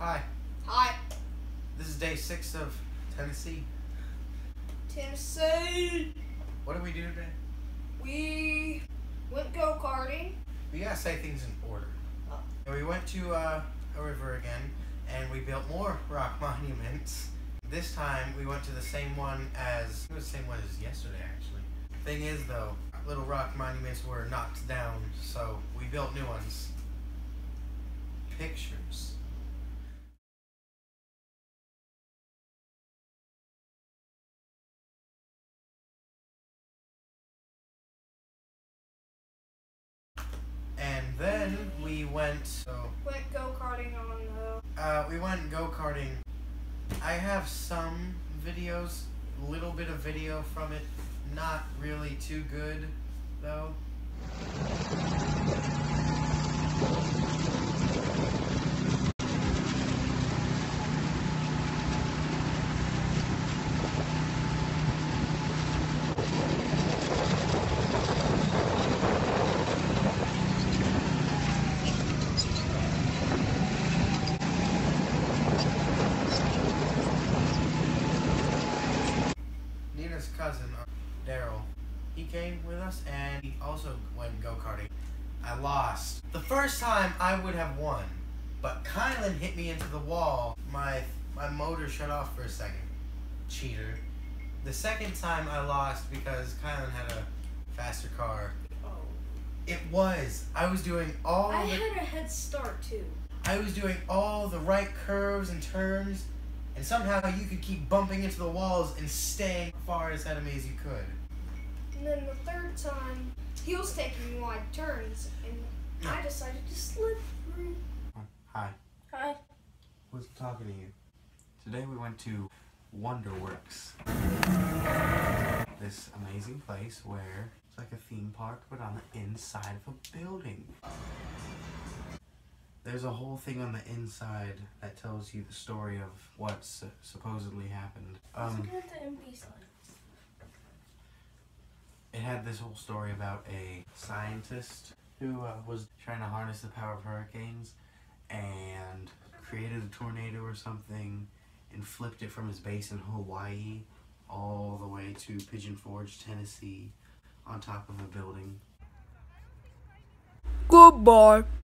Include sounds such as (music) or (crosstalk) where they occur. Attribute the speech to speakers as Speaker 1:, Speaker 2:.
Speaker 1: Hi,
Speaker 2: Hi,
Speaker 1: this is day six of Tennessee.
Speaker 2: Tennessee.
Speaker 1: What did we do today?
Speaker 2: We went go karting.
Speaker 1: We gotta say things in order.
Speaker 2: Oh.
Speaker 1: And we went to uh, a river again, and we built more (laughs) rock monuments. This time we went to the same one as it was the same one as yesterday, actually. Thing is, though, little rock monuments were knocked down, so we built new ones. Pictures. Went. So
Speaker 2: Went go karting on the.
Speaker 1: Uh, we went go karting. I have some videos, a little bit of video from it. Not really too good, though. Uh, Daryl, he came with us and he also went go karting. I lost. The first time I would have won, but Kylan hit me into the wall. My my motor shut off for a second. Cheater. The second time I lost because Kylan had a faster car.
Speaker 2: Oh.
Speaker 1: It was. I was doing all
Speaker 2: I
Speaker 1: the
Speaker 2: had a head start too.
Speaker 1: I was doing all the right curves and turns, and somehow you could keep bumping into the walls and staying as far as ahead as you could.
Speaker 2: And then the third time, he was taking wide turns, and I decided to slip through.
Speaker 1: Hi.
Speaker 2: Hi.
Speaker 1: Who's talking to you? Today we went to Wonderworks. This amazing place where it's like a theme park but on the inside of a building. There's a whole thing on the inside that tells you the story of what su- supposedly happened. Um,
Speaker 2: Look at the empty sign.
Speaker 1: it had this whole story about a scientist who uh, was trying to harness the power of hurricanes and created a tornado or something and flipped it from his base in Hawaii all the way to Pigeon Forge, Tennessee, on top of a building.
Speaker 2: Goodbye.